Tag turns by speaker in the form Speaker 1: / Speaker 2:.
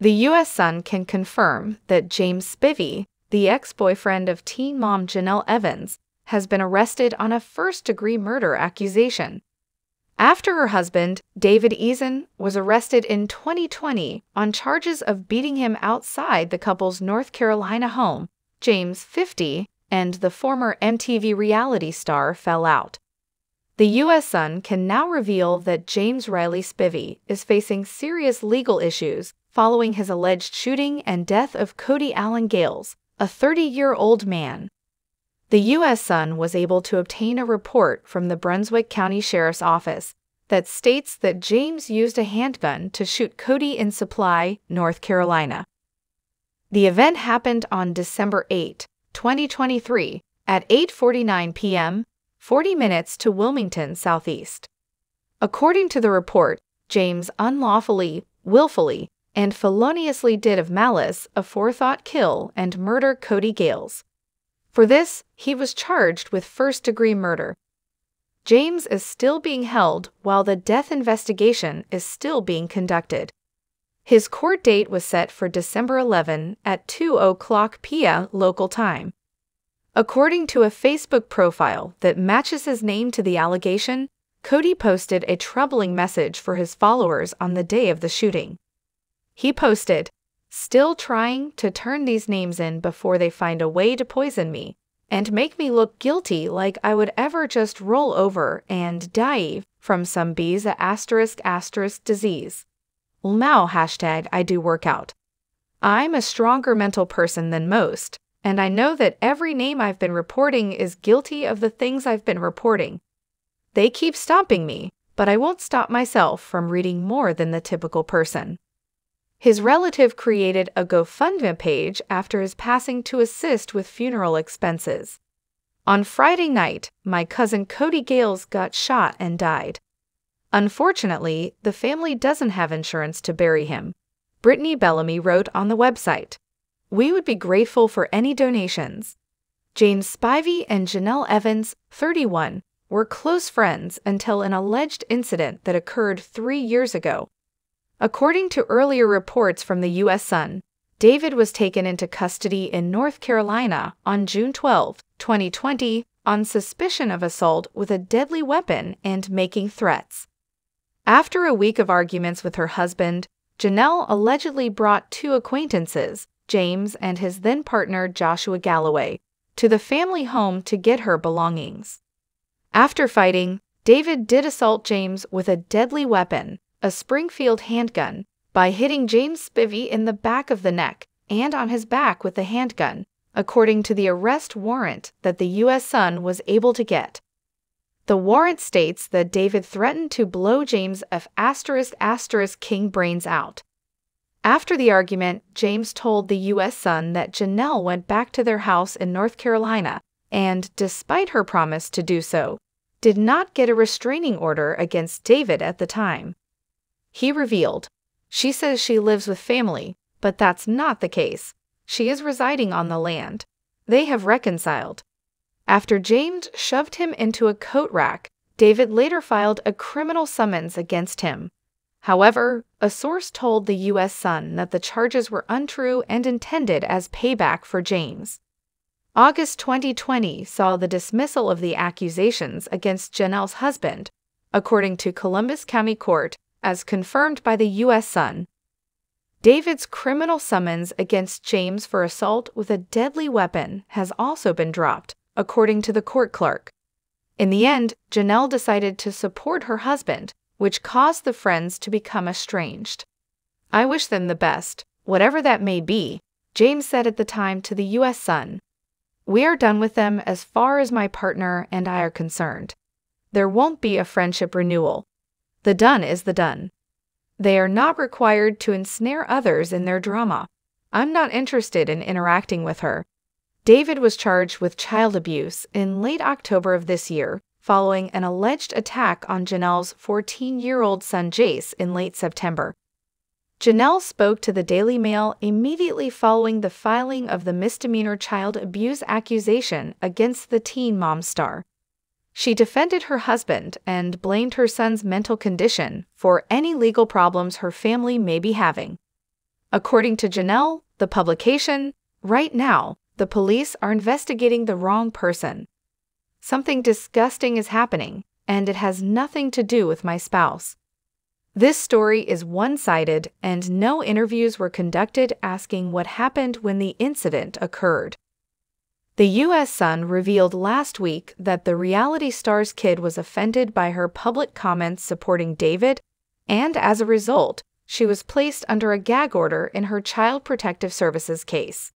Speaker 1: The U.S. Sun can confirm that James Spivey, the ex boyfriend of teen mom Jenelle Evans, has been arrested on a first degree murder accusation. After her husband, David Eason, was arrested in 2020 on charges of beating him outside the couple's North Carolina home, James, 50, and the former MTV reality star fell out. The U.S. Sun can now reveal that James Riley Spivey is facing serious legal issues following his alleged shooting and death of Cody Allen Gales, a 30 year old man. The U.S. Sun was able to obtain a report from the Brunswick County Sheriff's Office that states that James used a handgun to shoot Cody in Supply, North Carolina. The event happened on December 8, 2023, at 8:49 p.m., 40 minutes to Wilmington southeast. According to the report, James unlawfully, willfully, and feloniously did of malice aforethought kill and murder Cody Gales. For this, he was charged with first degree murder. James is still being held while the death investigation is still being conducted. His court date was set for December 11 at 2 o'clock p.m. local time. According to a Facebook profile that matches his name to the allegation, Cody posted a troubling message for his followers on the day of the shooting. He posted, Still trying to turn these names in before they find a way to poison me and make me look guilty like I would ever just roll over and die from some bees asterisk asterisk disease. Now hashtag I do workout. I'm a stronger mental person than most, and I know that every name I've been reporting is guilty of the things I've been reporting. They keep stopping me, but I won't stop myself from reading more than the typical person. His relative created a GoFundMe page after his passing to assist with funeral expenses. On Friday night, my cousin Cody Gales got shot and died. Unfortunately, the family doesn't have insurance to bury him. Brittany Bellamy wrote on the website. We would be grateful for any donations. James Spivey and Jenelle Evans, 31, were close friends until an alleged incident that occurred three years ago. According to earlier reports from the U.S. Sun, David was taken into custody in North Carolina on June 12, 2020, on suspicion of assault with a deadly weapon and making threats. After a week of arguments with her husband, Jenelle allegedly brought two acquaintances, James, and his then partner Joshua Galloway, to the family home to get her belongings. After fighting, David did assault James with a deadly weapon, a Springfield handgun, by hitting James Spivey in the back of the neck and on his back with the handgun, according to the arrest warrant that the U.S. Sun was able to get. The warrant states that David threatened to blow James F. asterisk asterisk King brains out. After the argument, James told the U.S. Sun that Jenelle went back to their house in North Carolina and, despite her promise to do so, did not get a restraining order against David at the time. He revealed, She says she lives with family, but that's not the case. She is residing on the land. They have reconciled. After James shoved him into a coat rack, David later filed a criminal summons against him. However, a source told the U.S. Sun that the charges were untrue and intended as payback for James. August 2020 saw the dismissal of the accusations against Jenelle's husband, according to Columbus County Court, as confirmed by the U.S. Sun. David's criminal summons against James for assault with a deadly weapon has also been dropped, according to the court clerk. In the end, Jenelle decided to support her husband which caused the friends to become estranged. I wish them the best, whatever that may be, James said at the time to the U.S. Sun. We are done with them as far as my partner and I are concerned. There won't be a friendship renewal. The done is the done. They are not required to ensnare others in their drama. I'm not interested in interacting with her. David was charged with child abuse in late October of this year following an alleged attack on Jenelle's 14 year old son Jace in late September. Jenelle spoke to the Daily Mail immediately following the filing of the misdemeanor child abuse accusation against the teen mom star. She defended her husband and blamed her son's mental condition for any legal problems her family may be having. According to Jenelle, the publication, right now, the police are investigating the wrong person. Something disgusting is happening, and it has nothing to do with my spouse. This story is one sided, and no interviews were conducted asking what happened when the incident occurred. The U.S. Sun revealed last week that the reality star's kid was offended by her public comments supporting David, and as a result, she was placed under a gag order in her Child Protective Services case.